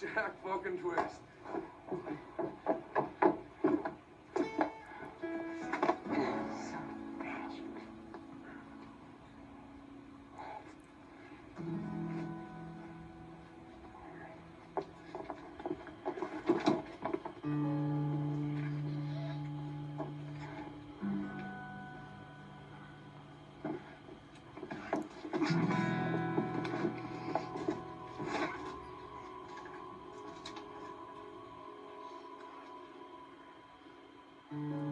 Jack fucking twist. Mm-hmm.